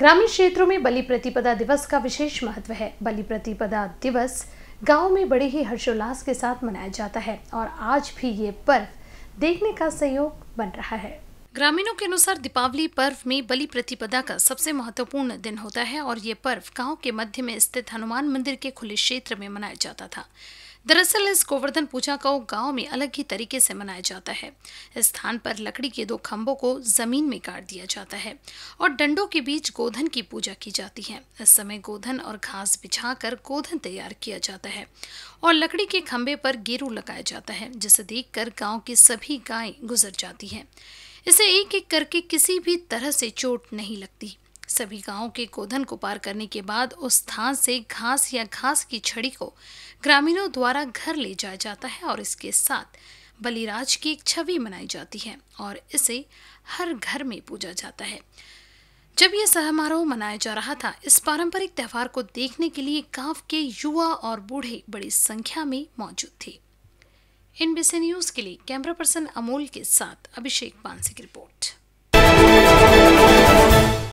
ग्रामीण क्षेत्रों में बलि प्रतिपदा दिवस का विशेष महत्व है। बलि प्रतिपदा दिवस गाँव में बड़े ही हर्षोल्लास के साथ मनाया जाता है और आज भी ये पर्व देखने का सहयोग बन रहा है। ग्रामीणों के अनुसार दीपावली पर्व में बलि प्रतिपदा का सबसे महत्वपूर्ण दिन होता है और ये पर्व गाँव के मध्य में स्थित हनुमान मंदिर के खुले क्षेत्र में मनाया जाता था। दरअसल इस गोवर्धन पूजा को गाँव में अलग ही तरीके से मनाया जाता है। इस स्थान पर लकड़ी के दो खंभों को ज़मीन में काट दिया जाता है और डंडों के बीच गोधन की पूजा की जाती है। इस समय गोधन और घास बिछाकर गोधन तैयार किया जाता है और लकड़ी के खंभे पर गेरू लगाया जाता है, जिसे देखकर गाँव की सभी गायें गुजर जाती हैं। इसे एक एक करके किसी भी तरह से चोट नहीं लगती। सभी गाँवों के गोधन को पार करने के बाद उस स्थान से घास या घास की छड़ी को ग्रामीणों द्वारा घर ले जाया जाता है और इसके साथ बलिराज की एक छवि मनाई जाती है और इसे हर घर में पूजा जाता है। जब यह समारोह मनाया जा रहा था, इस पारंपरिक त्यौहार को देखने के लिए गाँव के युवा और बूढ़े बड़ी संख्या में मौजूद थे। इन न्यूज़ के लिए कैमरा पर्सन अमोल के साथ अभिषेक पानसी की रिपोर्ट।